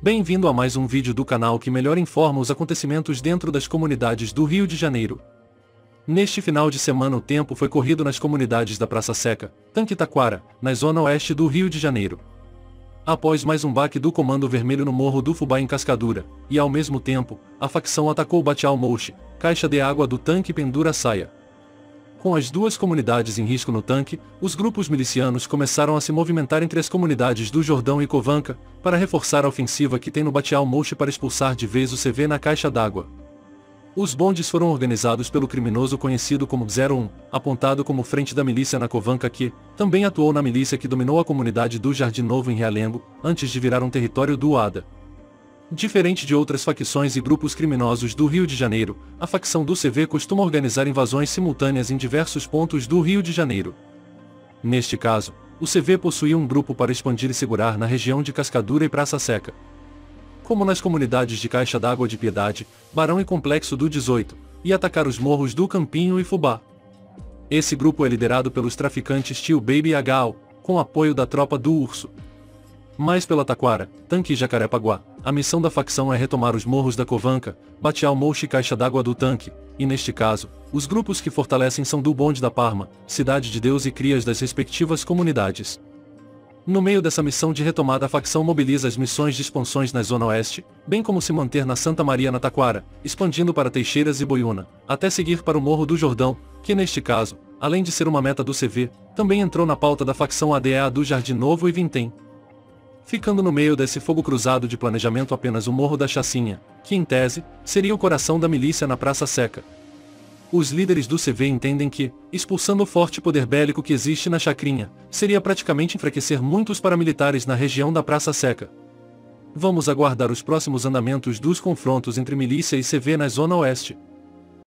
Bem-vindo a mais um vídeo do canal que melhor informa os acontecimentos dentro das comunidades do Rio de Janeiro. Neste final de semana o tempo foi corrido nas comunidades da Praça Seca, Tanque Taquara, na zona oeste do Rio de Janeiro. Após mais um baque do Comando Vermelho no Morro do Fubá em Cascadura, e ao mesmo tempo, a facção atacou Batial Mouche, caixa de água do tanque Pendura Saia, com as duas comunidades em risco no tanque, os grupos milicianos começaram a se movimentar entre as comunidades do Jordão e Covanca, para reforçar a ofensiva que tem no Batial Mouche para expulsar de vez o CV na caixa d'água. Os bondes foram organizados pelo criminoso conhecido como 01, apontado como frente da milícia na Covanca que, também atuou na milícia que dominou a comunidade do Jardim Novo em Realengo, antes de virar um território do UADA. Diferente de outras facções e grupos criminosos do Rio de Janeiro, a facção do CV costuma organizar invasões simultâneas em diversos pontos do Rio de Janeiro. Neste caso, o CV possuía um grupo para expandir e segurar na região de Cascadura e Praça Seca. Como nas comunidades de Caixa d'Água de Piedade, Barão e Complexo do 18, e atacar os morros do Campinho e Fubá. Esse grupo é liderado pelos traficantes Tio Baby e Agal, com apoio da tropa do Urso. Mais pela Taquara, Tanque e Jacarepaguá, a missão da facção é retomar os morros da Covanca, Batial Mouche e Caixa d'Água do Tanque, e neste caso, os grupos que fortalecem são do Bonde da Parma, Cidade de Deus e crias das respectivas comunidades. No meio dessa missão de retomada a facção mobiliza as missões de expansões na Zona Oeste, bem como se manter na Santa Maria na Taquara, expandindo para Teixeiras e Boiúna, até seguir para o Morro do Jordão, que neste caso, além de ser uma meta do CV, também entrou na pauta da facção ADA do Jardim Novo e Vintém ficando no meio desse fogo cruzado de planejamento apenas o Morro da Chacinha, que em tese, seria o coração da milícia na Praça Seca. Os líderes do CV entendem que, expulsando o forte poder bélico que existe na Chacrinha, seria praticamente enfraquecer muitos paramilitares na região da Praça Seca. Vamos aguardar os próximos andamentos dos confrontos entre milícia e CV na Zona Oeste.